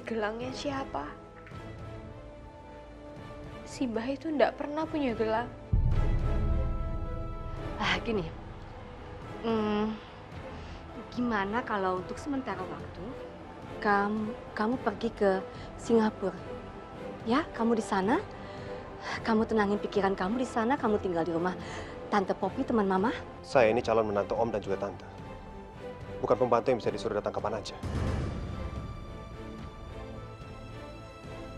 Gelangnya siapa? Si Mbah itu ndak pernah punya gelang. Ah, gini. Hmm, gimana kalau untuk sementara waktu kamu kamu pergi ke Singapura? Ya, kamu di sana. Kamu tenangin pikiran kamu di sana. Kamu tinggal di rumah Tante Poppy, teman Mama. Saya ini calon menantu Om dan juga Tante. Bukan pembantu yang bisa disuruh datang kapan aja.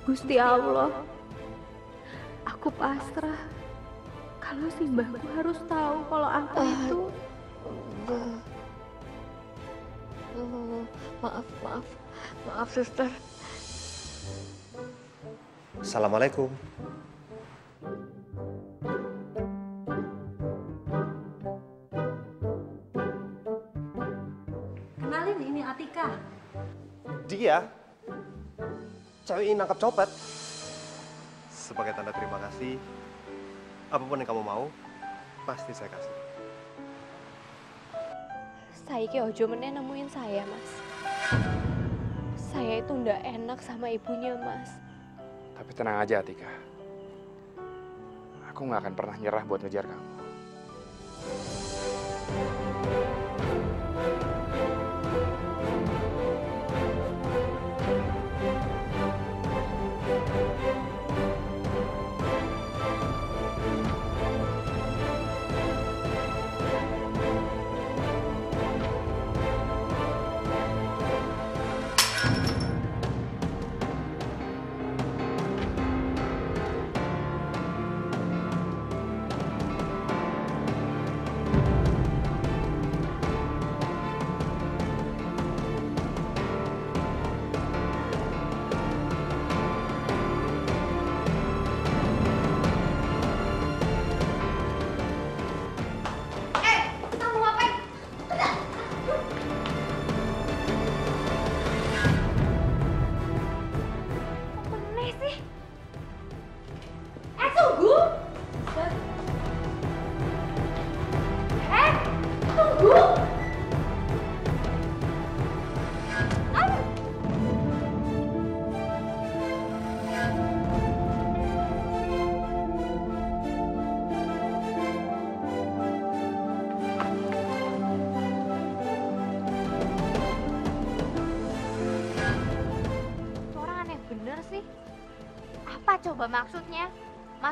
Gusti Allah, aku pasrah. Kalau si mbahku harus tahu kalau aku itu Oh, maaf, maaf, maaf, suster. Assalamualaikum. Kenalin ini Atika. Dia, cewek ini nangkap copet. Sebagai tanda terima kasih, apa pun yang kamu mau, pasti saya kasih. saya ki ojo meneh nemuin saya, Mas. Saya itu ndak enak sama ibunya, Mas. Tapi tenang aja, Atika. Aku nggak akan pernah nyerah buat ngejar kamu.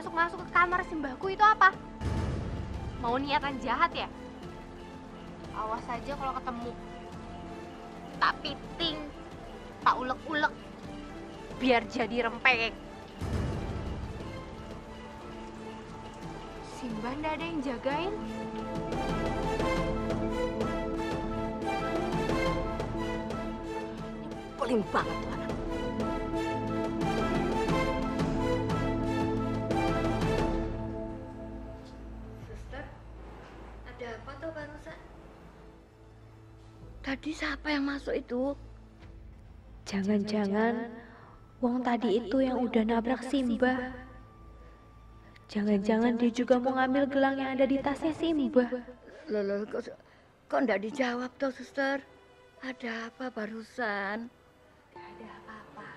Masuk-masuk ke kamar simbahku itu apa? Mau niatan jahat ya? Awas aja kalau ketemu. Tak piting, tak ulek-ulek. Biar jadi rempeng. Simbah ndak ada yang jagain. Paling banget tuh anak. Tadi siapa yang masuk itu? Jangan-jangan wong tadi itu yang udah nabrak Simbah. Jangan-jangan dia juga mau ngambil gelang yang ada di tasnya Simbah. Loh, loh, kok, kok nggak dijawab tuh, suster? Ada apa barusan? Gak ada apa-apa.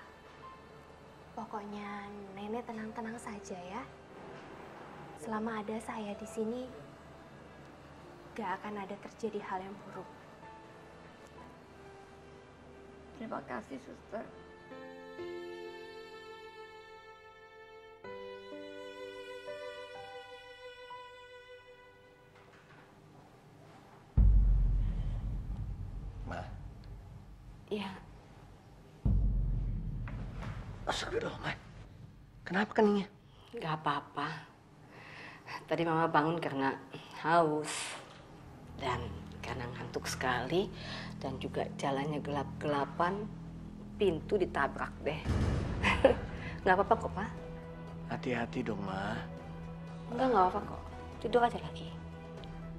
Pokoknya nenek tenang-tenang saja ya. Selama ada saya di sini, gak akan ada terjadi hal yang buruk. Terima kasih, suster. Ma, Iya, astagfirullah, Kenapa keningnya? nggak apa-apa. Tadi Mama bangun karena haus dan karena ngantuk sekali dan juga jalannya gelap-gelapan, pintu ditabrak deh. Nggak apa-apa kok, Pak. Hati-hati dong, Ma. Enggak, nggak apa-apa kok. Tidur aja lagi.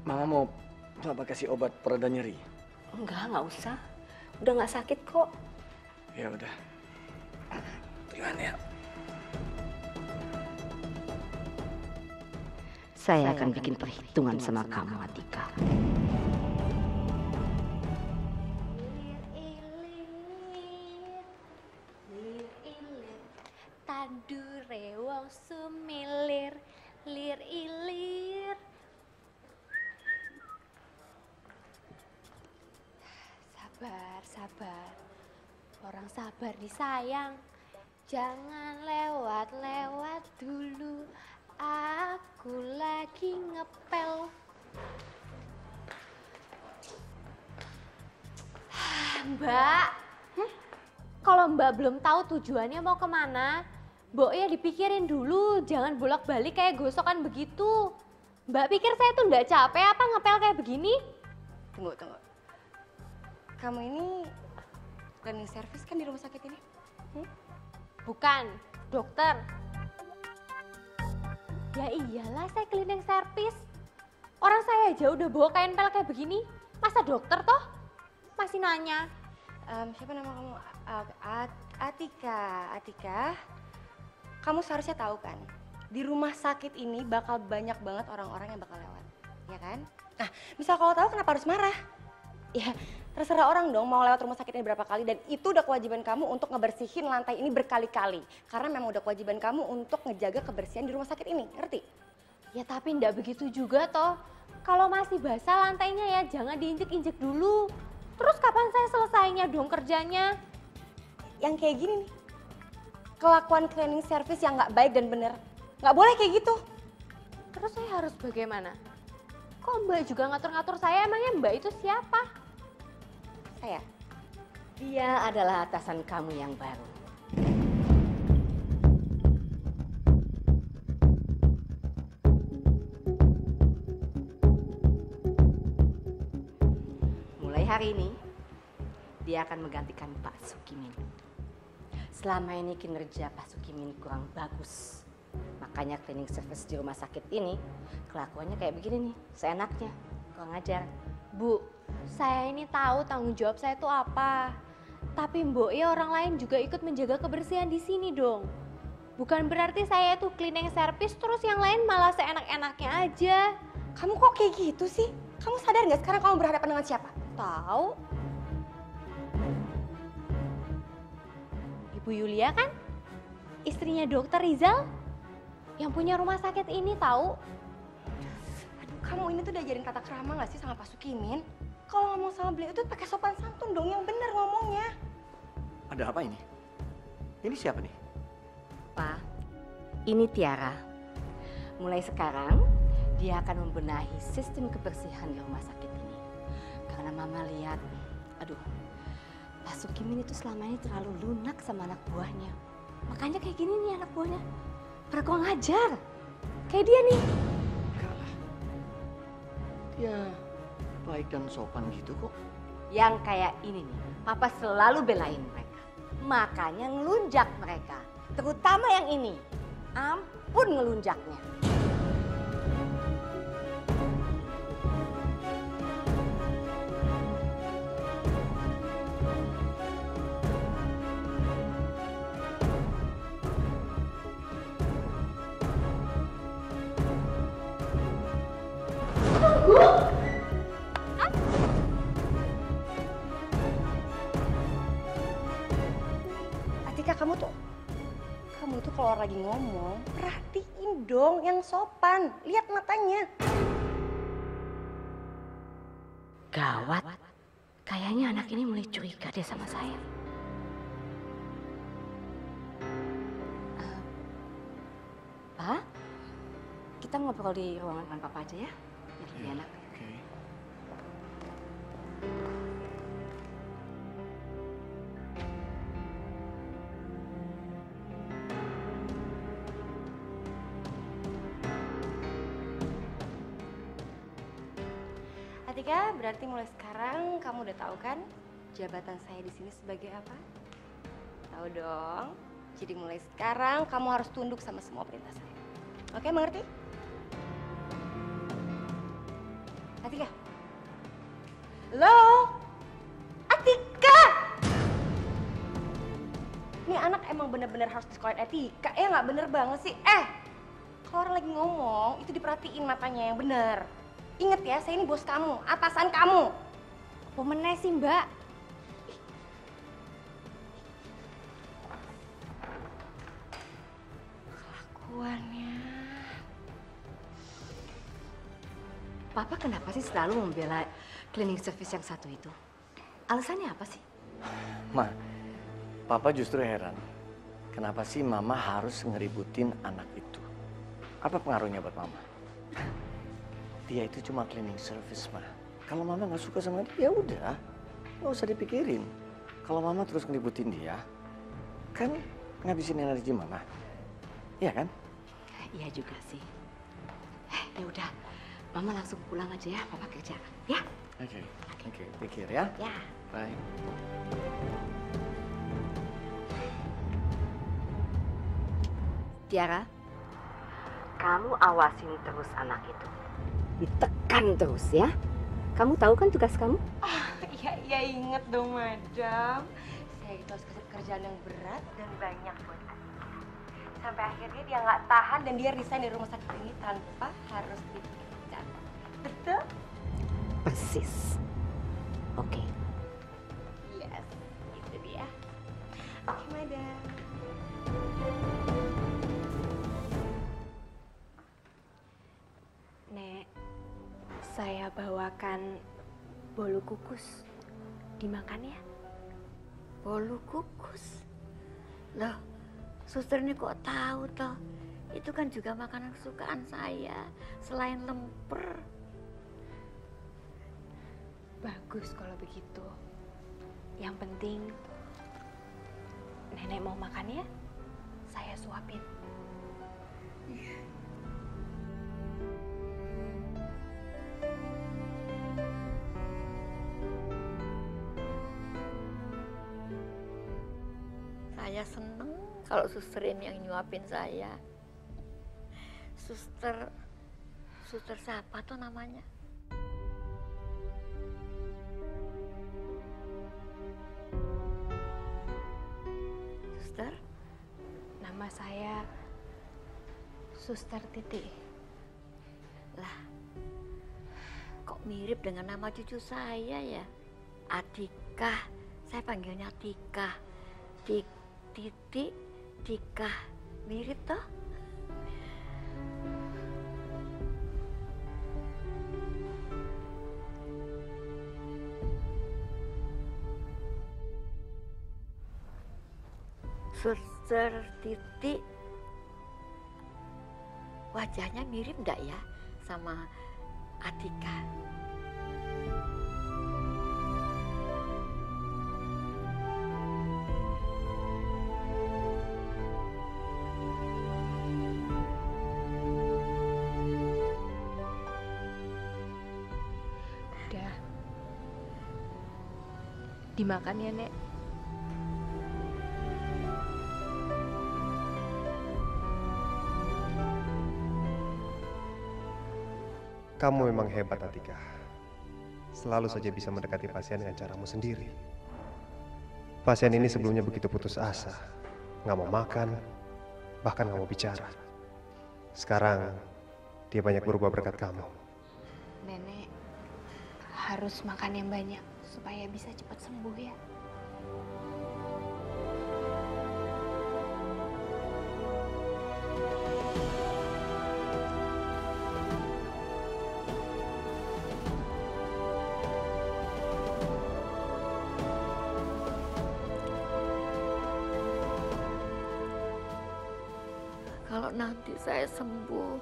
Mama mau Papa kasih obat pereda nyeri. Enggak, nggak usah. Udah nggak sakit kok. Ya udah. Tuhan ya. Saya akan bikin perhitungan sama kamu, Atika. Disayang. Jangan lewat-lewat dulu. Aku lagi ngepel. Mbak, kalau Mbak belum tahu tujuannya mau ke mana, Mbok ya dipikirin dulu, jangan bolak-balik kayak gosokan begitu. Mbak pikir saya tuh nggak capek apa ngepel kayak begini? Tunggu, tunggu. Kamu ini cleaning service kan di rumah sakit ini? Bukan, dokter. Ya iyalah saya cleaning service. Orang saya aja udah bawa kain pel kayak begini. Masa dokter toh? Masih nanya. Em, siapa nama kamu? A- A- Atika. Atika, kamu seharusnya tahu kan, di rumah sakit ini bakal banyak banget orang-orang yang bakal lewat, ya kan? Nah, misal kalau tahu kenapa harus marah? Ya, terserah orang dong mau lewat rumah sakit ini berapa kali dan itu udah kewajiban kamu untuk ngebersihin lantai ini berkali-kali. Karena memang udah kewajiban kamu untuk ngejaga kebersihan di rumah sakit ini, ngerti? Ya tapi ndak begitu juga toh. Kalau masih basah lantainya ya jangan diinjek-injek dulu. Terus kapan saya selesainya dong kerjanya? Yang kayak gini nih, kelakuan cleaning service yang nggak baik dan bener. Nggak boleh kayak gitu. Terus saya harus bagaimana? Kok Mbak juga ngatur-ngatur saya? Emangnya Mbak itu siapa? Saya, Dia adalah atasan kamu yang baru. Mulai hari ini, dia akan menggantikan Pak Sukimin. Selama ini kinerja Pak Sukimin kurang bagus. Makanya cleaning service di rumah sakit ini kelakuannya kayak begini nih, seenaknya, kurang ajar. Bu, saya ini tahu tanggung jawab saya itu apa. Tapi Mbok ya orang lain juga ikut menjaga kebersihan di sini dong. Bukan berarti saya itu cleaning service terus yang lain malah seenak-enaknya aja. Kamu kok kayak gitu sih? Kamu sadar nggak sekarang kamu berhadapan dengan siapa? Tahu? Ibu Yulia kan? Istrinya dokter Rizal? Yang punya rumah sakit ini tahu? Aduh, kamu ini tuh diajarin tata krama nggak sih sama Pak Sukimin? Kalau ngomong sama beliau itu pakai sopan santun dong, yang bener ngomongnya. Ada apa ini? Ini siapa nih? Pak, ini Tiara. Mulai sekarang, dia akan membenahi sistem kebersihan di rumah sakit ini. Karena Mama lihat, aduh, Pak Sukimin itu selama ini terlalu lunak sama anak buahnya. Makanya kayak gini nih anak buahnya. Pada kurang ajar. Kayak dia nih. Enggak lah. Dia baik dan sopan gitu kok. Yang kayak ini nih, Papa selalu belain mereka. Makanya ngelunjak mereka. Terutama yang ini. Ampun ngelunjaknya. Lihat matanya. Gawat. Kayaknya anak ini mulai curiga deh sama saya. Eh, Pak, kita ngobrol di ruangan papa aja ya. Jadi lebih enak. Oke. Atika, berarti mulai sekarang kamu udah tahu kan jabatan saya di sini sebagai apa? Tahu dong. Jadi mulai sekarang kamu harus tunduk sama semua perintah saya. Oke, mengerti? Atika. Halo? Atika! Ini anak emang bener-bener harus disekolahin etika. Ya nggak bener banget sih. Eh, kalau orang lagi ngomong, itu diperhatiin matanya yang bener. Ingat ya, saya ini bos kamu, atasan kamu. Pemenang sih mbak. Kelakuannya. Papa kenapa sih selalu membela cleaning service yang satu itu? Alasannya apa sih? Ma, Papa justru heran. Kenapa sih Mama harus ngeributin anak itu? Apa pengaruhnya buat Mama? Dia itu cuma cleaning service, Ma. Kalau Mama nggak suka sama dia, ya udah. Nggak usah dipikirin. Kalau Mama terus ngeributin dia, kan ngabisin energi Mama. Iya kan? Iya juga sih. Eh, ya udah, Mama langsung pulang aja ya, Papa kerja. Ya? Oke, oke, pikir ya. Ya. Bye. Tiara, kamu awasin terus anak itu. Ditekan terus ya. Kamu tahu kan tugas kamu? Iya, iya inget dong, madam. Saya itu harus kasih kerjaan yang berat dan banyak buat Atika. Sampai akhirnya dia nggak tahan dan dia resign dari rumah sakit ini tanpa harus dipecat. Betul? Persis. Oke. Yes, bawakan bolu kukus. Dimakan ya? Bolu kukus. Loh, suster ini kok tahu toh? Itu kan juga makanan kesukaan saya. Selain lemper. Bagus kalau begitu. Yang penting nenek mau makan ya? Saya suapin. Kalau suster ini yang nyuapin saya. Suster, suster siapa tuh namanya? Suster, Nama saya Suster Titi. lah, kok mirip dengan nama cucu saya ya? Atika, saya panggilnya Tika. Tik, Titi, Tika, mirip toh? Suster Titi wajahnya mirip enggak ya sama Atika? Dimakan ya, Nek. Kamu memang hebat, Atika. Selalu saja bisa mendekati pasien dengan caramu sendiri. Pasien ini sebelumnya begitu putus asa, nggak mau makan, bahkan nggak mau bicara. Sekarang, dia banyak berubah berkat kamu. Nenek harus makan yang banyak supaya bisa cepat sembuh ya. Kalau nanti saya sembuh,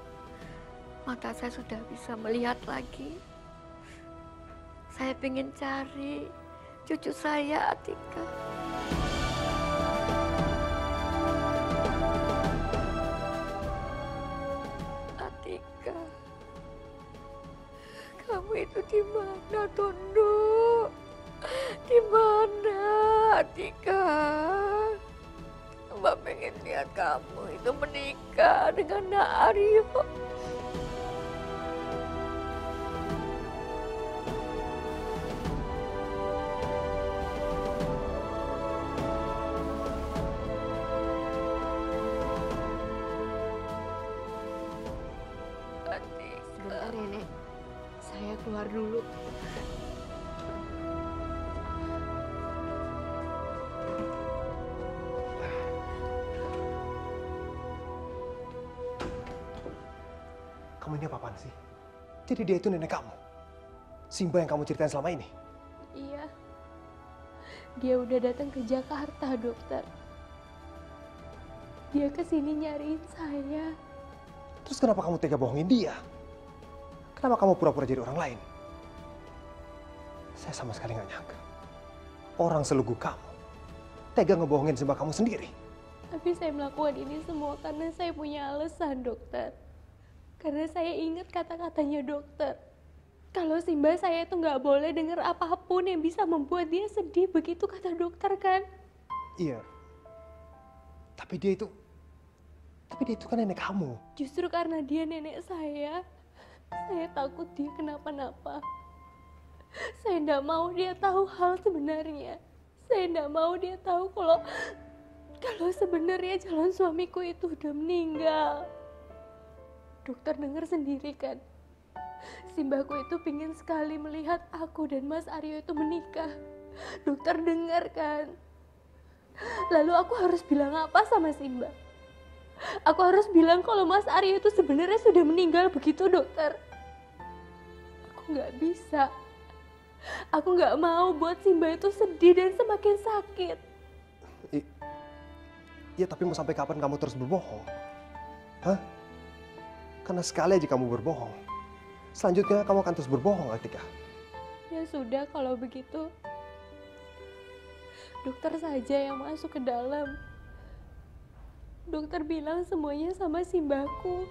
mata saya sudah bisa melihat lagi. Saya ingin cari cucu saya, Atika. Atika, kamu itu di mana, Tondo? Di mana, Atika? Mbak pengen lihat kamu itu menikah dengan Nak Aryo. Dia itu nenek kamu? Simba yang kamu ceritain selama ini? Iya. Dia udah datang ke Jakarta, dokter. Dia ke sini nyariin saya. Terus kenapa kamu tega bohongin dia? Kenapa kamu pura-pura jadi orang lain? Saya sama sekali nggak nyangka. Orang selugu kamu tega ngebohongin Simba kamu sendiri. Tapi saya melakukan ini semua karena saya punya alasan, dokter. Karena saya ingat kata-katanya dokter. Kalau Simba saya itu nggak boleh dengar apa pun yang bisa membuat dia sedih, begitu kata dokter kan? Iya. Tapi dia itu... Tapi dia itu kan nenek kamu. Justru karena dia nenek saya, saya takut dia kenapa-napa. Saya nggak mau dia tahu hal sebenarnya. Saya nggak mau dia tahu kalau kalau sebenarnya calon suamiku itu udah meninggal. Dokter dengar sendiri kan. Simbaku itu pingin sekali melihat aku dan Mas Aryo itu menikah. Dokter dengar kan. Lalu aku harus bilang apa sama Simba? Aku harus bilang kalau Mas Aryo itu sebenarnya sudah meninggal begitu dokter. Aku nggak bisa. Aku nggak mau buat Simba itu sedih dan semakin sakit. Iya, tapi mau sampai kapan kamu terus berbohong? Hah? Karena sekali aja kamu berbohong. Selanjutnya kamu akan terus berbohong, Atika. Ya sudah kalau begitu. Dokter saja yang masuk ke dalam. Dokter bilang semuanya sama Simbaku.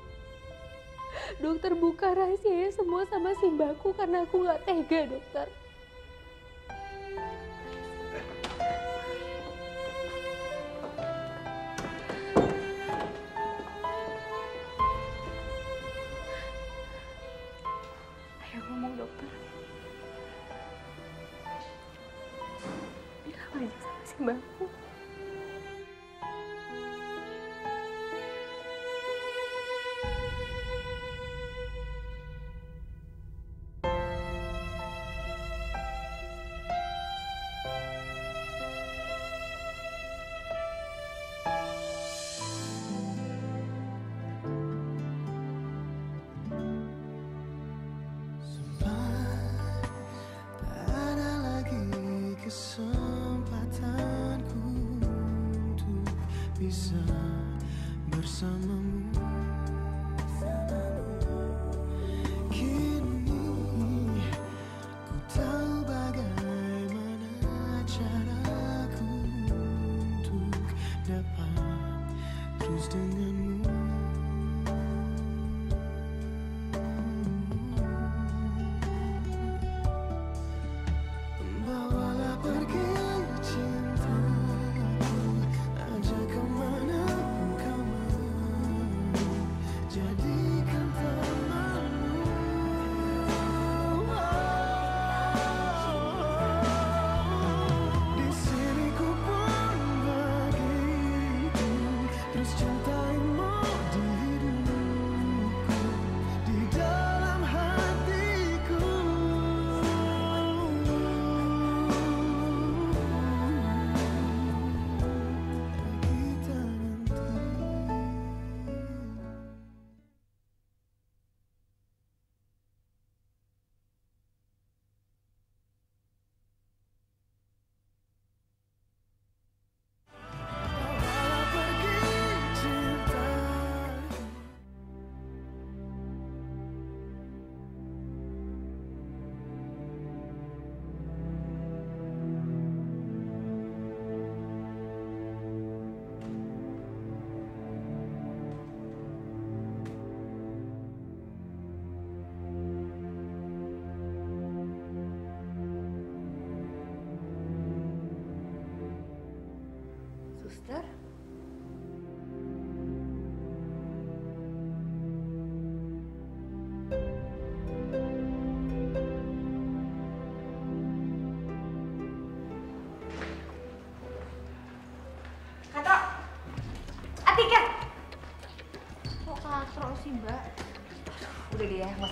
Dokter buka rahasianya semua sama Simbaku karena aku nggak tega, dokter. Aja sama Samamú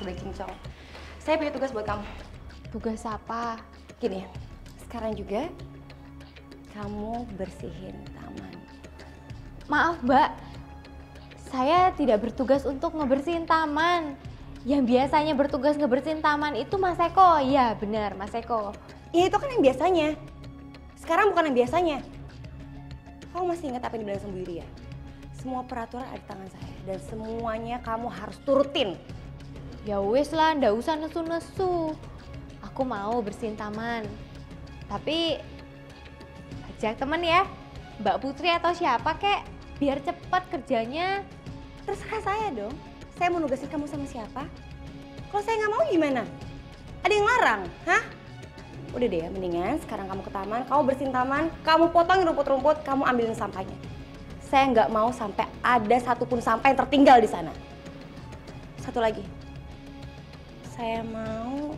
Ya, banyak cincong. Saya punya tugas buat kamu. Tugas apa? Gini, sekarang juga kamu bersihin taman. Maaf, Mbak. Saya tidak bertugas untuk ngebersihin taman. Yang biasanya bertugas ngebersihin taman itu Mas Eko. Iya, benar, Mas Eko. Ya itu kan yang biasanya. Sekarang bukan yang biasanya. Kamu masih ingat apa yang dibilang sama Bu ya? Semua peraturan ada di tangan saya dan semuanya kamu harus turutin. Ya wes lah, ndak usah nesu-nesu. Aku mau bersihin taman. Tapi ajak temen ya, Mbak Putri atau siapa kek, biar cepat kerjanya. Terserah saya dong. Saya mau nugasin kamu sama siapa? Kalau saya nggak mau gimana? Ada yang larang, hah? Udah deh mendingan sekarang kamu ke taman, kamu bersihin taman, kamu potongin rumput-rumput, kamu ambilin sampahnya. Saya nggak mau sampai ada satupun sampah yang tertinggal di sana. Satu lagi, saya mau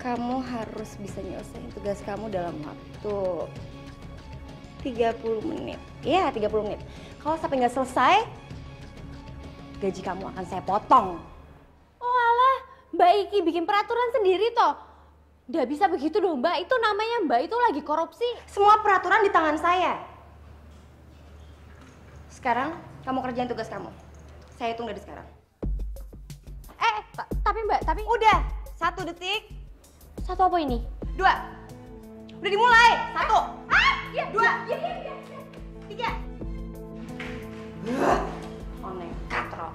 kamu harus bisa nyelesain tugas kamu dalam waktu 30 menit. Iya, 30 menit. Kalau sampai nggak selesai, gaji kamu akan saya potong. Oh alah, Mbak Iki bikin peraturan sendiri toh. Nggak bisa begitu dong Mbak, itu namanya Mbak itu lagi korupsi. Semua peraturan di tangan saya. Sekarang kamu kerjain tugas kamu. Saya hitung dari sekarang. Ta- tapi Mbak, tapi... Udah, satu detik, Satu apa ini? dua. Udah dimulai. Satu. dua. Tiga. Oh nekat, Ro.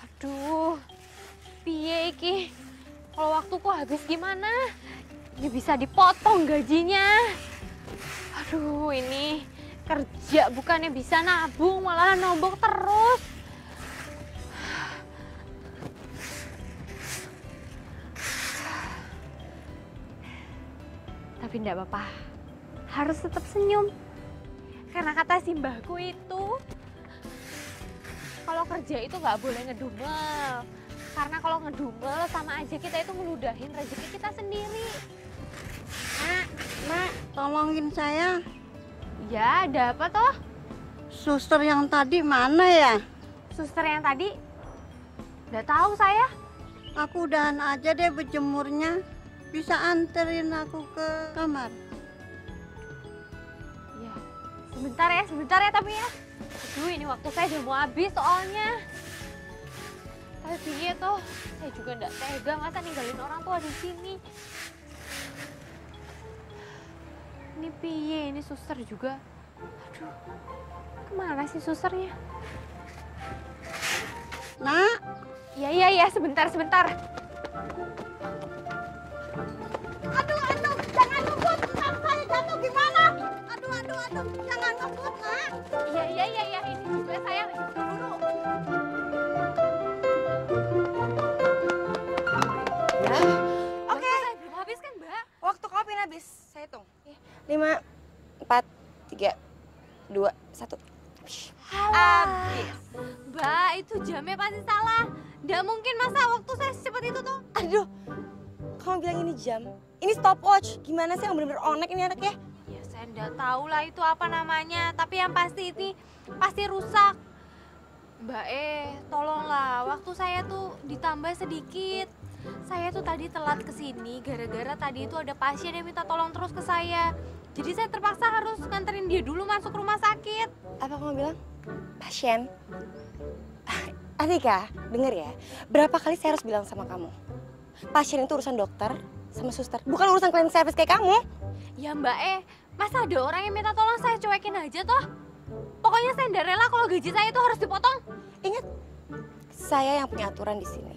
Aduh, piye iki? Kalau waktuku habis gimana? Ini bisa dipotong gajinya. Aduh, ini kerja bukannya bisa nabung, malah nombok terus. Tapi enggak apa-apa, harus tetap senyum. Karena kata si mbahku itu, kalau kerja itu nggak boleh ngedumel. Karena kalau ngedumel sama aja kita itu ngeludahin rezeki kita sendiri. Mak, mak, tolongin saya. Ya, ada apa toh? Suster yang tadi mana ya? Suster yang tadi? Nggak tahu saya. Aku udahan aja deh berjemurnya. Bisa anterin aku ke kamar. Ya, sebentar ya, sebentar ya tapi ya. Aduh, ini waktu saya udah mau habis soalnya. Tapi piye tuh, saya juga nggak tega masa ninggalin orang tua di sini. Ini piye, ini suster juga. Aduh, ke mana sih susternya? Nak, Iya, iya, iya, sebentar, sebentar. Jatuh gimana? Aduh, aduh, aduh, jangan ngebut, nak. Iya, iya, iya, iya, ini juga saya buru. Ya. Oke. Saya belum habis kan, Mbak? Waktu kopi habis, saya hitung. Lima, empat, tiga, dua, satu. Habis. Mbak, itu jamnya pasti salah. Nggak mungkin masa waktu saya ini jam. Ini stopwatch. Gimana sih yang bener-bener onek ini anaknya? Ya saya nggak tahu lah itu apa namanya. Tapi yang pasti ini pasti rusak. Mbak eh, tolonglah. Waktu saya tuh ditambah sedikit. Saya tuh tadi telat ke sini gara-gara tadi itu ada pasien yang minta tolong terus ke saya. Jadi saya terpaksa harus nganterin dia dulu masuk rumah sakit. Apa kamu bilang? Pasien. Atika, denger ya. Berapa kali saya harus bilang sama kamu? Pasien itu urusan dokter sama suster. Bukan urusan cleaning service kayak kamu. Ya Mbak eh, masa ada orang yang minta tolong saya cuekin aja toh? Pokoknya saya nggak rela kalau gaji saya itu harus dipotong. Ingat, saya yang punya aturan di sini.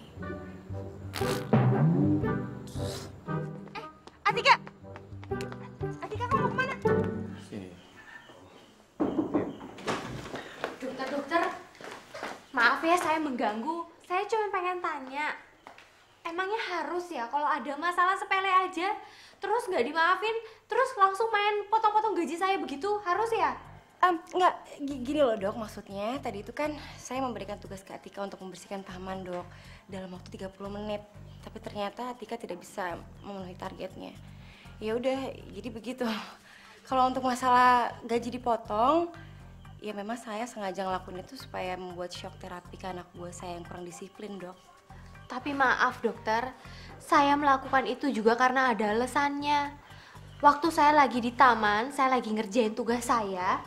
Eh, Atika! Atika, kamu mau ke mana? Sini. Dokter, dokter, maaf ya saya mengganggu. Saya cuma pengen tanya, emangnya harus ya kalau ada masalah sepele aja, terus nggak dimaafin, terus langsung main potong-potong gaji saya begitu, harus ya? Em, enggak, gi- gini loh dok, maksudnya tadi itu kan saya memberikan tugas ke Atika untuk membersihkan taman dok dalam waktu 30 menit. Tapi ternyata Atika tidak bisa memenuhi targetnya. Ya udah, jadi begitu. Kalau untuk masalah gaji dipotong, ya memang saya sengaja ngelakuin itu supaya membuat shock terapi ke anak buah saya yang kurang disiplin dok. Tapi maaf dokter, saya melakukan itu juga karena ada alasannya. Waktu saya lagi di taman, saya lagi ngerjain tugas saya,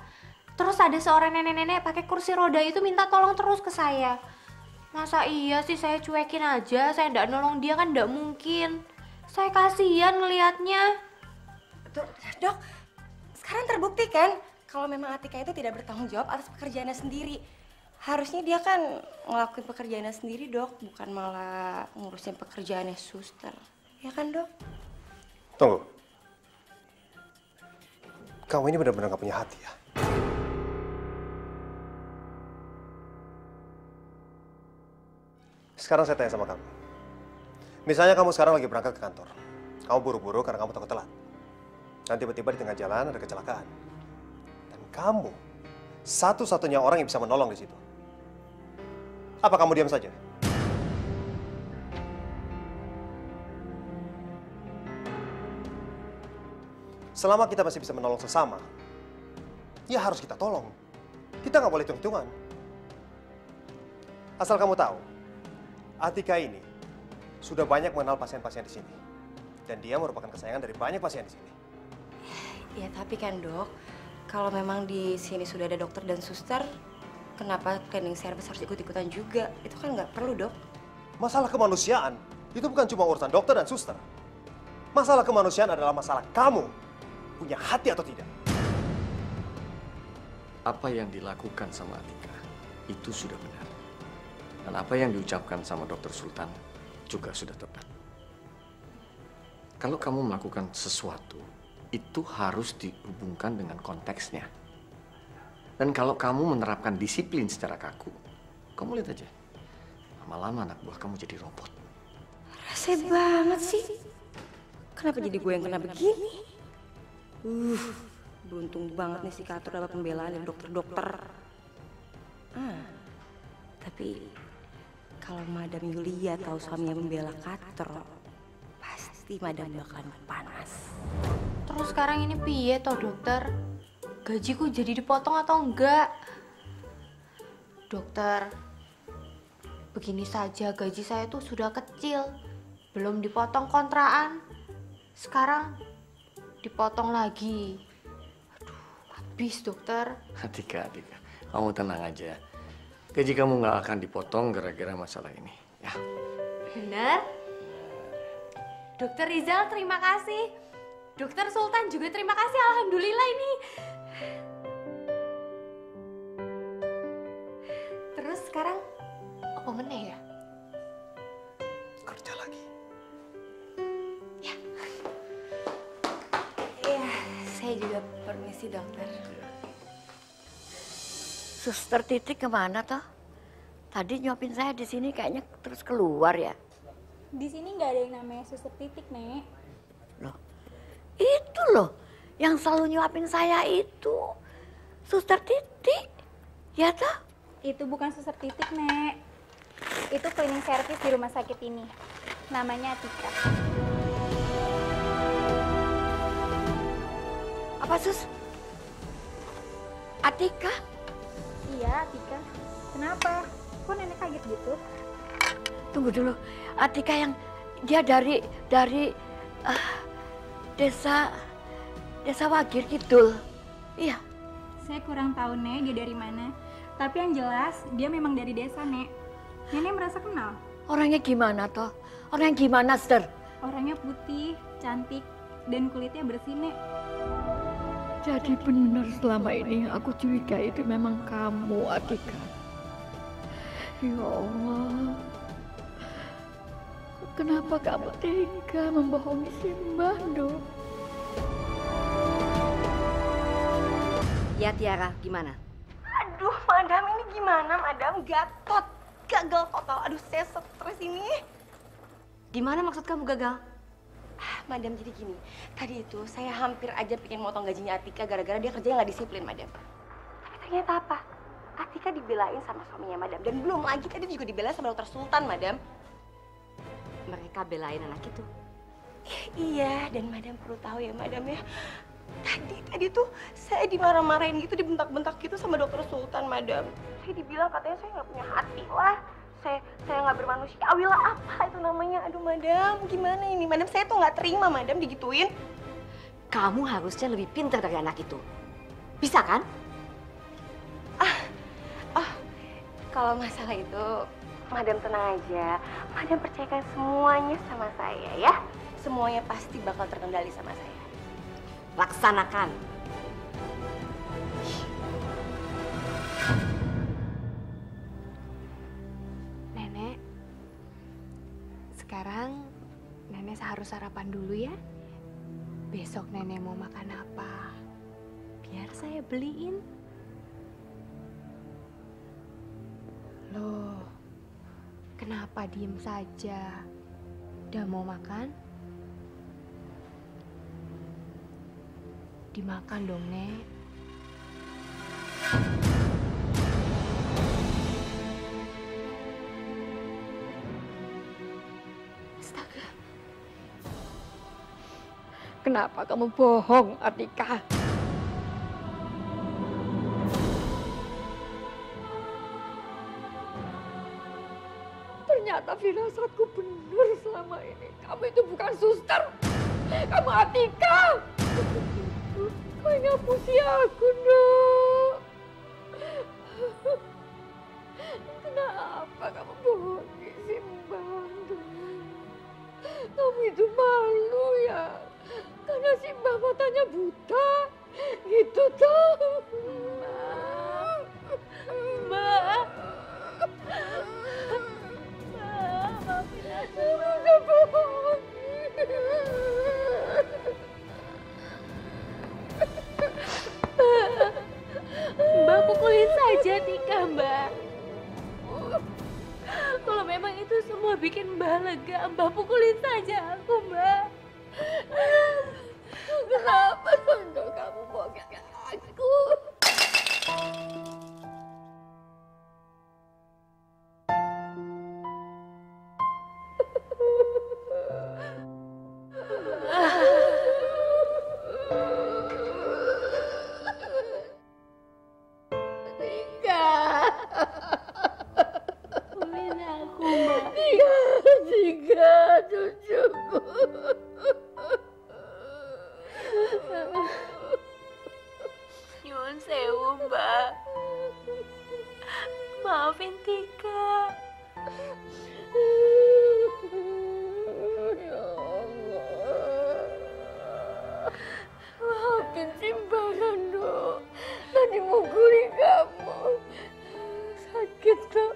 terus ada seorang nenek-nenek pakai kursi roda itu minta tolong terus ke saya. Masa iya sih saya cuekin aja, saya ndak nolong dia kan ndak mungkin. Saya kasihan ngelihatnya. Dok, dok, sekarang terbukti kan kalau memang Atika itu tidak bertanggung jawab atas pekerjaannya sendiri. Harusnya dia kan ngelakuin pekerjaannya sendiri, dok, bukan malah ngurusin pekerjaannya suster. Ya kan, dok? Tunggu. Kamu ini benar-benar gak punya hati ya? Sekarang saya tanya sama kamu. Misalnya kamu sekarang lagi berangkat ke kantor. Kamu buru-buru karena kamu takut telat. Dan tiba-tiba di tengah jalan ada kecelakaan. Dan kamu satu-satunya orang yang bisa menolong di situ. Apa kamu diam saja? Selama kita masih bisa menolong sesama, ya harus kita tolong. Kita nggak boleh hitung-hitungan. Asal kamu tahu, Atika ini sudah banyak mengenal pasien-pasien di sini. Dan dia merupakan kesayangan dari banyak pasien di sini. Ya tapi kan dok, kalau memang di sini sudah ada dokter dan suster, kenapa cleaning service harus ikut-ikutan juga? Itu kan nggak perlu dok. Masalah kemanusiaan itu bukan cuma urusan dokter dan suster. Masalah kemanusiaan adalah masalah kamu punya hati atau tidak. Apa yang dilakukan sama Atika itu sudah benar. Dan apa yang diucapkan sama Dokter Sultan juga sudah tepat. Kalau kamu melakukan sesuatu, itu harus dihubungkan dengan konteksnya. Dan kalau kamu menerapkan disiplin secara kaku, kamu lihat aja. Lama-lama anak buah kamu jadi robot. Rese banget sih. Kenapa jadi gue yang kena begini? Uh, beruntung banget nih si Katur dapat pembelaan dari dokter-dokter. Ah, tapi kalau Madam Yulia tahu suaminya membela Katro, pasti Madam bakalan panas. Terus sekarang ini piye toh dokter? Gajiku jadi dipotong atau enggak? Dokter, begini saja gaji saya tuh sudah kecil. Belum dipotong kontraan. Sekarang dipotong lagi. Aduh, habis dokter. Atika, Atika, kamu tenang aja. Gaji kamu nggak akan dipotong gara-gara masalah ini. Ya, Bener? Dokter Rizal terima kasih. Dokter Sultan juga terima kasih. Alhamdulillah ini. Suster Titik ke mana toh? Tadi nyuapin saya di sini kayaknya terus keluar ya. Di sini nggak ada yang namanya suster titik, Nek. Loh, itu loh yang selalu nyuapin saya itu. Suster Titik. Ya toh? Itu bukan suster titik, Nek. Itu cleaning service di rumah sakit ini. Namanya Atika. Apa sus? Atika? Iya, Atika. Kenapa? Kok nenek kaget gitu? Tunggu dulu. Atika yang dia dari dari ah, desa desa Wagir Kidul. Iya. Saya kurang tahu, Nek, dia dari mana. Tapi yang jelas, dia memang dari desa, Nek. Nenek merasa kenal. Orangnya gimana toh? Orang gimana, Ster? Orangnya putih, cantik, dan kulitnya bersih, Nek. Jadi benar selama ini aku curiga itu memang kamu, Atika. Ya Allah. Kenapa kamu tega membohongi Simbah, dong? Ya Tiara, gimana? Aduh, madam ini gimana, madam? Gatot, gagal total. Aduh, saya stres ini. Gimana maksud kamu gagal? Ah, madam jadi gini, tadi itu saya hampir aja pengen motong gajinya Atika gara-gara dia kerjanya nggak disiplin, madam. Tapi ternyata apa? Atika dibelain sama suaminya, madam. Dan belum lagi tadi juga dibelain sama dokter Sultan, madam. Mereka belain anak itu. Iya, dan madam perlu tahu ya, madam ya. Tadi, tadi tuh saya dimarah-marahin gitu, dibentak-bentak gitu sama dokter Sultan, madam. Saya dibilang katanya saya nggak punya hati lah. Saya saya nggak bermanusiawi lah apa itu namanya. Aduh, madam, gimana ini? Madam, saya tuh nggak terima, madam, digituin. Kamu harusnya lebih pintar dari anak itu. Bisa kan? Kalau masalah itu, madam tenang aja. Madam percayakan semuanya sama saya ya. semuanya pasti bakal terkendali sama saya. Laksanakan. Sekarang nenek harus sarapan dulu ya. Besok nenek mau makan apa? Biar saya beliin. Loh, kenapa diem saja? Udah mau makan? Dimakan dong, Nek. Kenapa kamu bohong, Atika? Ternyata firasatku benar selama ini. Kamu itu bukan suster. Kamu Atika. Kau ngapusi aku, Nuk. Matanya Maafin Tika. Ya Allah. Maafin simbaran, Dok. Tadi mukuli kamu. Sakit, Dok.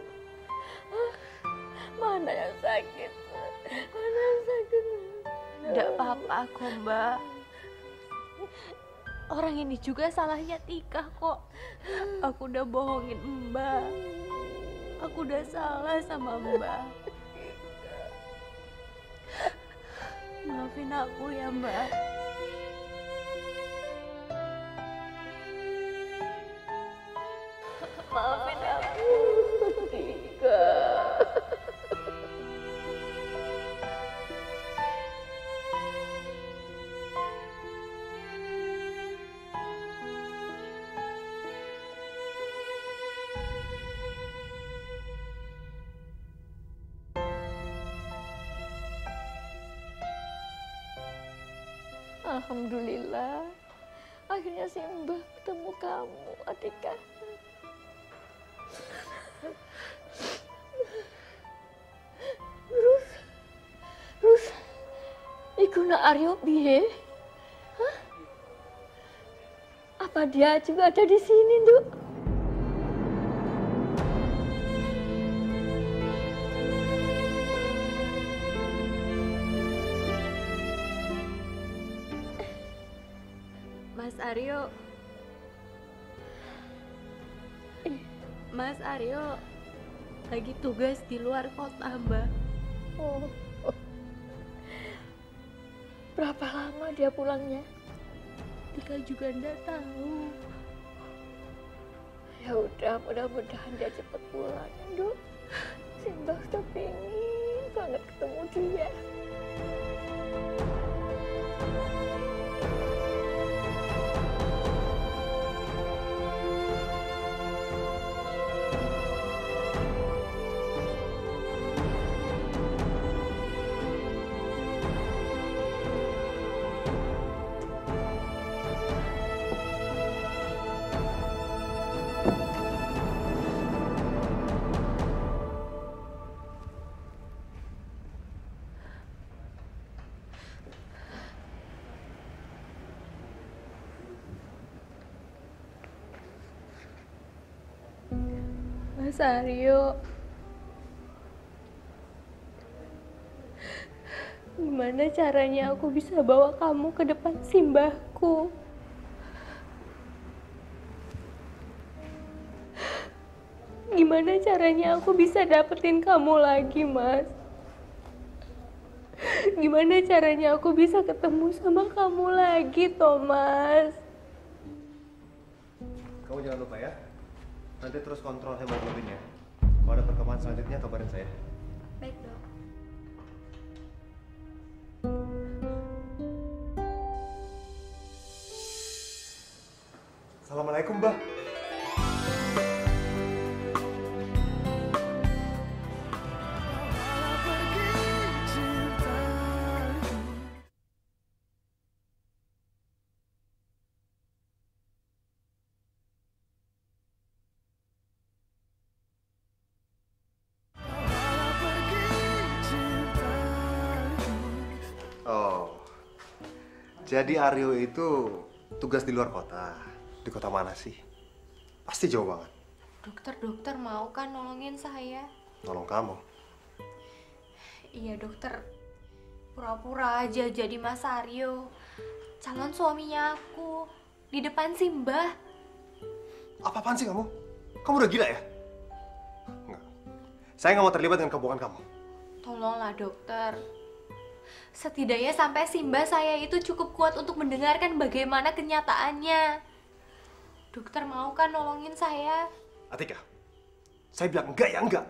Mana yang sakit? Mana yang sakit? Tidak apa-apa kok, Mbak. Orang ini juga salahnya Tika kok. Aku udah bohongin Mbak. Aku udah salah sama Mbak. Maafin aku ya, Mbak. Kamu, Atika. Terus, terus, iku nak Aryo? Hah? Apa dia juga ada di sini, Nduk? Mas Aryo. Mas Aryo lagi tugas di luar kota, Mbak. Oh. Berapa lama dia pulangnya? Tika juga nggak tahu. Ya udah, mudah-mudahan dia cepat pulang, Nduk. Simbah sudah pengen banget ketemu dia. Mas Aryo. Gimana caranya aku bisa bawa kamu ke depan simbahku? Gimana caranya aku bisa dapetin kamu lagi, Mas? Gimana caranya aku bisa ketemu sama kamu lagi, Thomas? Kamu jangan lupa ya. Nanti terus kontrol hemoglobinnya. Kalau ada perkembangan selanjutnya kabarin saya. Baik, dok. Assalamualaikum, Mbah. Jadi Aryo itu tugas di luar kota. Di kota mana sih? Pasti jauh banget. Dokter, dokter mau kan nolongin saya? Tolong kamu. Iya dokter, pura-pura aja jadi Mas Aryo. Calon suaminya aku. Di depan Simbah. Apa-apaan sih kamu? Kamu udah gila ya? Enggak. Saya nggak mau terlibat dengan kebohongan kamu. Tolonglah dokter. Setidaknya sampai Simba saya itu cukup kuat untuk mendengarkan bagaimana kenyataannya. Dokter mau kan nolongin saya? Atika, saya bilang enggak ya enggak.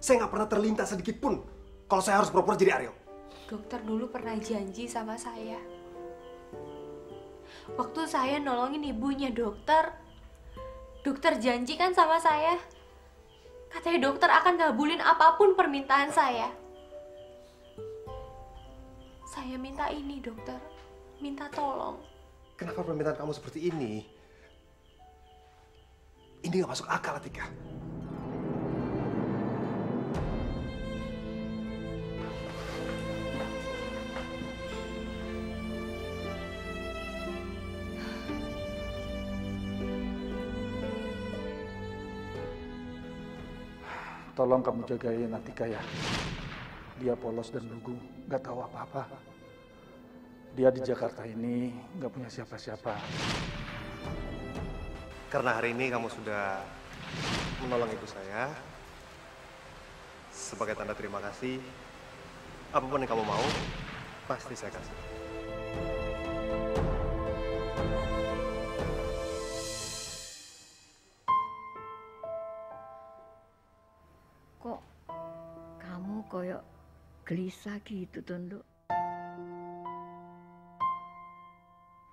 Saya nggak pernah terlintas sedikit pun kalau saya harus pura-pura jadi Aryo. Dokter dulu pernah janji sama saya. Waktu saya nolongin ibunya dokter, dokter janji kan sama saya. Katanya dokter akan ngabulin apa pun permintaan saya. Saya minta ini dokter, minta tolong. Kenapa permintaan kamu seperti ini? Ini nggak masuk akal, Atika. Tolong kamu jagain Atika ya. Dia polos dan lugu, nggak tahu apa-apa. Dia di Jakarta ini nggak punya siapa-siapa. Karena hari ini kamu sudah menolong ibu saya, sebagai tanda terima kasih, apa pun yang kamu mau, pasti saya kasih. Gelisah gitu tuh, Nduk?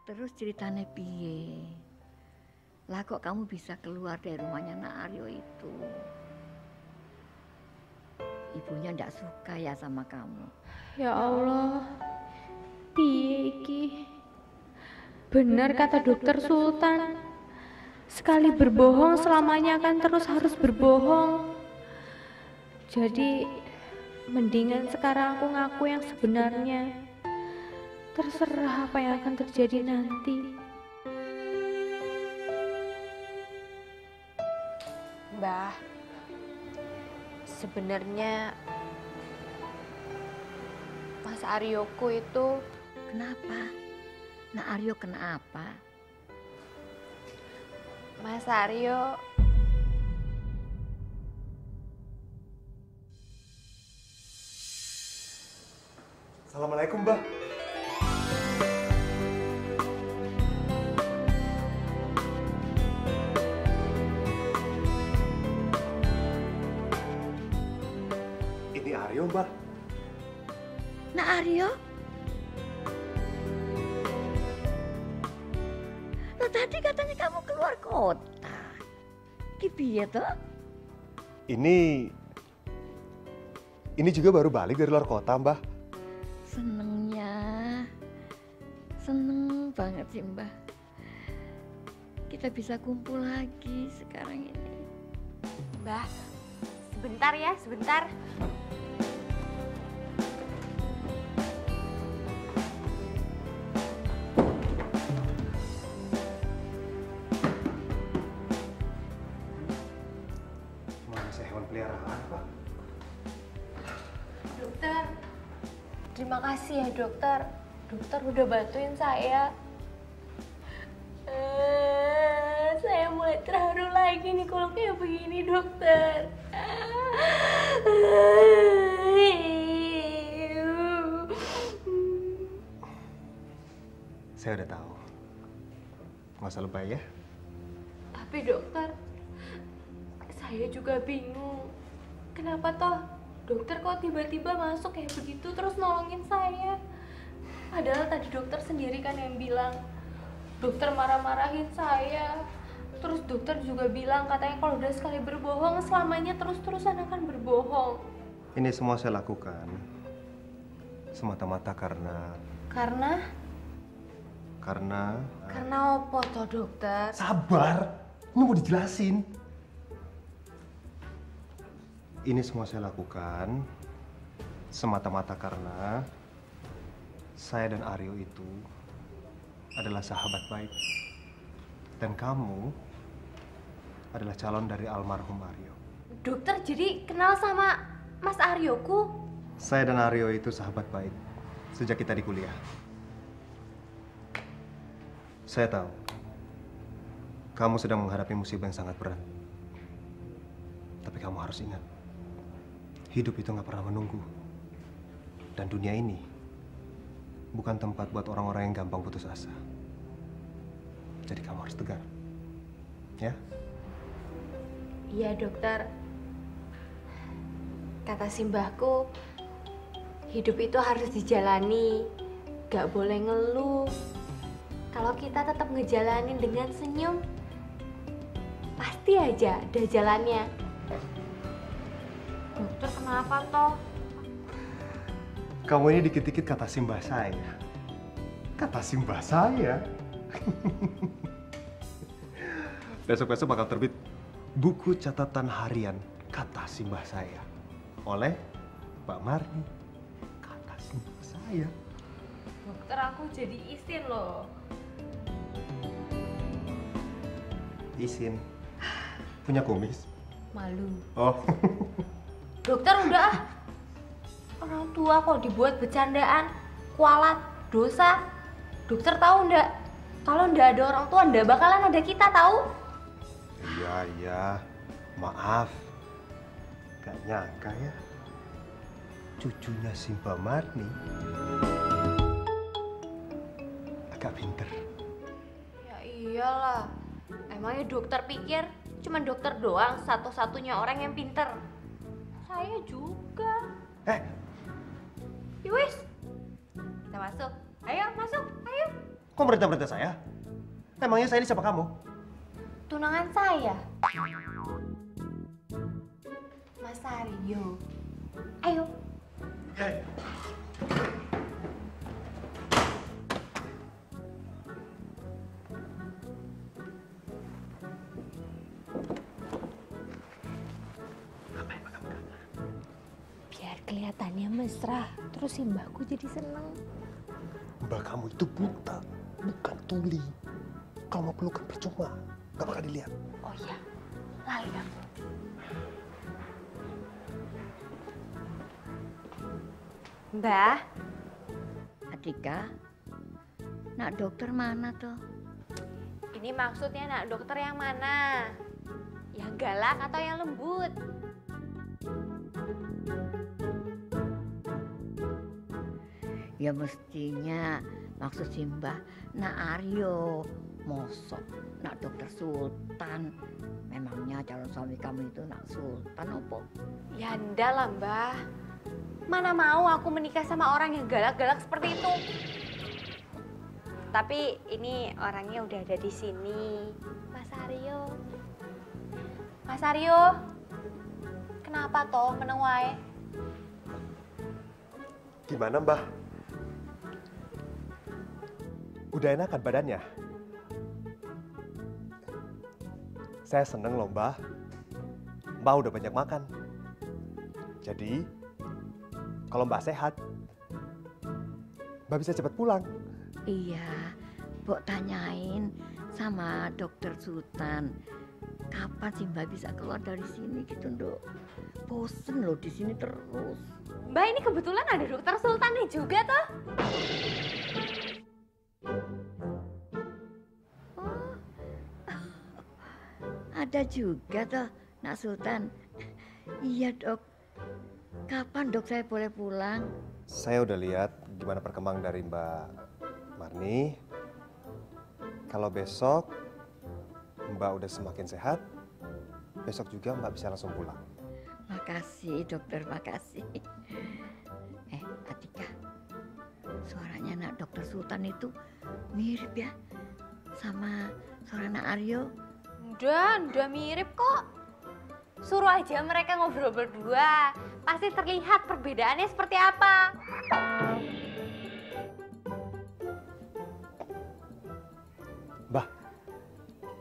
Terus ceritanya piye? Lah kok kamu bisa keluar dari rumahnya Nak Aryo itu? Ibunya ndak suka ya sama kamu. Ya Allah, piye iki? Benar kata dokter Sultan. Sekali berbohong selamanya akan terus harus berbohong. Jadi mendingan sekarang aku ngaku yang sebenarnya. Terserah apa yang akan terjadi nanti. Mbah, sebenarnya Mas Aryoko itu Kenapa? Nak Aryo kenapa? Mas Aryo Assalamualaikum, Mbak. Ini Aryo, Mbak. Nak Aryo? Loh, tadi katanya kamu keluar kota. Ki piye toh? Ini ini juga baru balik dari luar kota, Mbah. Sih, Mbah. Kita bisa kumpul lagi sekarang ini. Mbah, sebentar ya, sebentar. Dokter, terima kasih ya dokter. Dokter udah bantuin saya. Lagi nih kalau kayak begini dokter. Saya udah tahu. Nggak usah lebay ya. Tapi dokter, saya juga bingung. Kenapa toh dokter kok tiba-tiba masuk kayak begitu terus nolongin saya? Padahal tadi dokter sendiri kan yang bilang dokter marah-marahin saya. Terus dokter juga bilang katanya kalau udah sekali berbohong selamanya terus-terusan akan berbohong. Ini semua saya lakukan semata-mata karena Karena karena karena apa toh dokter? sabar. Ini mau dijelasin. Ini semua saya lakukan semata-mata karena saya dan Aryo itu adalah sahabat baik. Dan kamu adalah calon dari almarhum Aryo. Dokter jadi kenal sama Mas Aryoku? Saya dan Aryo itu sahabat baik sejak kita di kuliah. Saya tahu kamu sedang menghadapi musibah yang sangat berat. Tapi kamu harus ingat, hidup itu nggak pernah menunggu. Dan dunia ini bukan tempat buat orang-orang yang gampang putus asa. Jadi kamu harus tegar. Ya? Iya dokter. Kata simbahku, hidup itu harus dijalani, gak boleh ngeluh. Kalau kita tetap ngejalanin dengan senyum, pasti aja ada jalannya. Dokter kenapa toh? Kamu ini dikit-dikit kata simbah saya. Kata simbah saya. Besok-besok bakal terbit buku catatan harian kata simbah saya oleh Pak Marni. Kata simbah saya. Dokter aku jadi isin loh. Izin. Punya kumis? Malu. Oh. Dokter udah ah. Orang tua kok dibuat bercandaan, kualat, dosa. Dokter tahu ndak? Kalau ndak ada orang tua, ndak bakalan ada kita tahu. Iya, iya. Maaf. Gak nyangka ya. Cucunya Simba Marni agak pinter. Ya iyalah. Emangnya dokter pikir cuma dokter doang satu-satunya orang yang pinter. Saya juga. Eh. Yowis. Kita masuk. Ayo masuk, ayo. Kok merintah-merintah saya? Emangnya saya ini siapa kamu? Tunangan saya. Mas Aryo. Ayo. Biar kelihatannya mesra, terus si mbakku jadi seneng. Mbak kamu itu buta, bukan tuli. Kalau mau pelukan percuma, gak bakal dilihat. Oh iya, lali aku. Mbah. Atika. Nak dokter mana tuh? Ini maksudnya nak dokter yang mana? Yang galak atau yang lembut? Ya mestinya maksud Simbah nak Aryo mosok nak dokter Sultan memangnya calon suami kamu itu nak Sultan opo Ya ndak lah mbah. Mana mau aku menikah sama orang yang galak-galak seperti itu? Tapi ini orangnya udah ada di sini. Mas Aryo. Mas Aryo. Kenapa toh menewai? Gimana mbah? Udah enakan badannya? Saya seneng loh mbah. Mbah udah banyak makan. Jadi, kalau mbak sehat, mbak bisa cepat pulang. Iya, Bok tanyain sama dokter Sultan. kapan sih Mbak bisa keluar dari sini gitu, Nduk? Bosen loh di sini terus. Mbak ini kebetulan ada dokter Sultannya juga toh. Ada juga toh, Nak Sultan. Iya, Dok. Kapan, Dok, saya boleh pulang? Saya udah lihat gimana perkembangan dari Mbak Marni. Kalau besok Mbak udah semakin sehat, besok juga Mbak bisa langsung pulang. Makasih, dokter, makasih. Eh, Atika, suaranya nak dokter Sultan itu mirip ya sama suara nak Aryo. Udah, udah mirip kok. Suruh aja mereka ngobrol berdua. Pasti terlihat perbedaannya seperti apa. Mbah,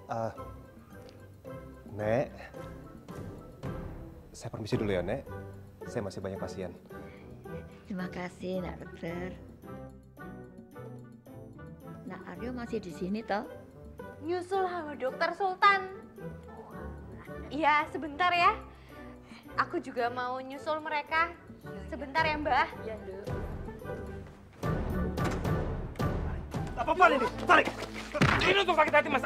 eh, Nek, saya permisi dulu ya, Nek. Saya masih banyak pasien. Terima kasih, nak dokter. Nak Aryo masih di sini toh? Nyusul sama dokter Sultan. Iya, sebentar ya. Aku juga mau nyusul mereka. Sebentar ya, Mbah. Iya, Apa-apa ini? Tarik! Ini untuk sakit hati Mas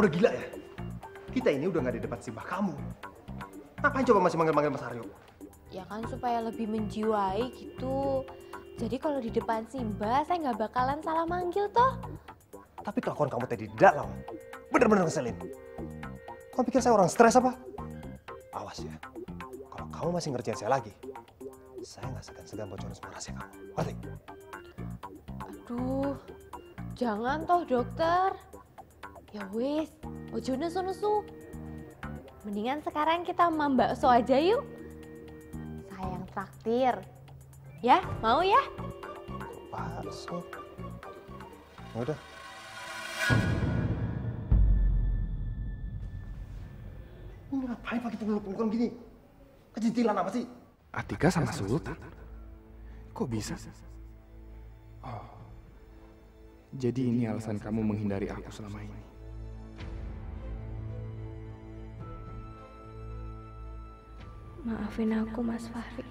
Kamu udah gila ya? Kita ini udah nggak di depan simbah kamu. Ngapain coba masih manggil-manggil Mas Aryo? Ya kan supaya lebih menjiwai gitu. Jadi kalau di depan Simba saya nggak bakalan salah manggil toh. Tapi kelakuan kamu tadi di dalam bener-bener ngeselin. Kamu pikir saya orang stres apa? Awas ya, kalau kamu masih ngerjain saya lagi, saya nggak segan-segan bocorin semua rahasia kamu. Ngerti? Aduh, jangan toh dokter. Ya wis, ojo nesu-nesu. Mendingan sekarang kita mambakso aja yuk. Sayang traktir. Ya, mau ya? Bakso. Ya udah. Ini ngapain pakai peluk-pelukan gini? Kecintilan apa sih? Atika sama Sultan? Kok bisa? Oh, jadi ini alasan kamu menghindari aku selama ini. Maafin aku Mas Fahri.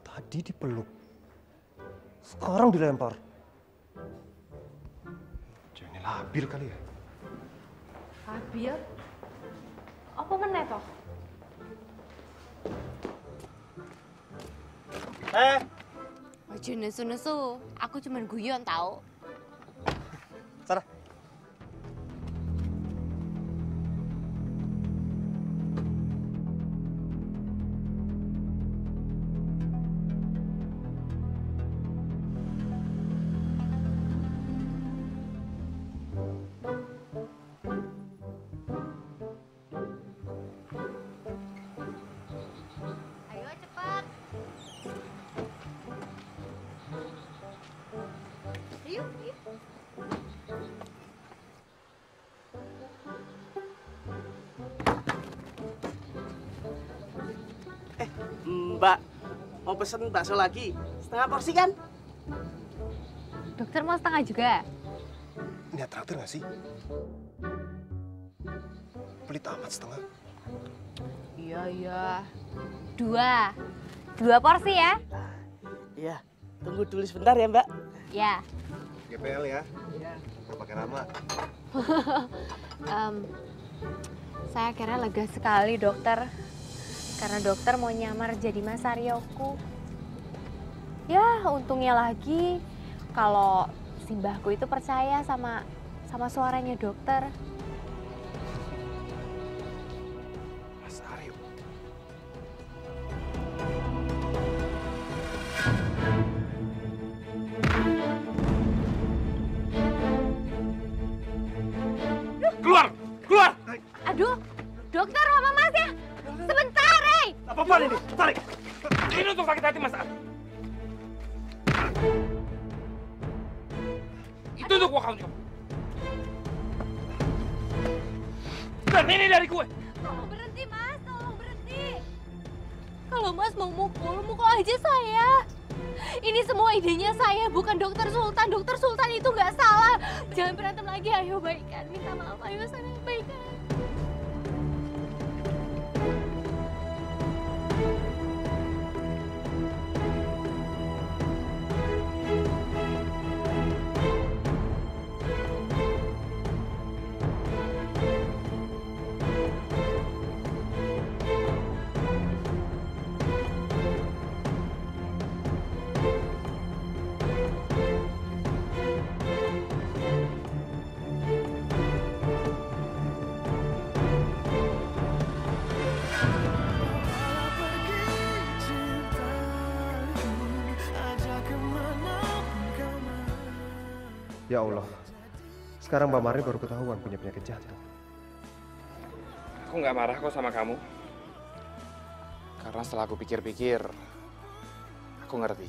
Tadi dipeluk. Sekarang dilempar. Jangan labil kali ya. Labil? Apa meneh toh? Eh, Ojo nesu-nesu, aku cuman guyon tau. Mau pesen bakso lagi? Setengah porsi kan? Dokter mau setengah juga? Niat traktir nggak sih? Pelit amat setengah. Iya, iya. Dua. Dua porsi ya? Iya, tunggu dulu sebentar ya Mbak. Ya. GPL ya. Nggak pakai nama. Em, saya kira lega sekali dokter. Karena dokter mau nyamar jadi Mas Aryoku. Ya, untungnya lagi kalau simbahku itu percaya sama sama suaranya dokter. Sultan. Itu nggak salah. Jangan berantem lagi, ayo baikan. Minta maaf, ayo sana baikan. Ya Allah, sekarang Mbak Mari baru ketahuan punya penyakit jantung. Aku nggak marah kok sama kamu. Karena setelah aku pikir-pikir, aku ngerti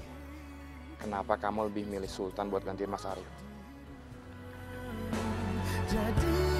kenapa kamu lebih milih Sultan buat gantiin Mas Arif. Jadi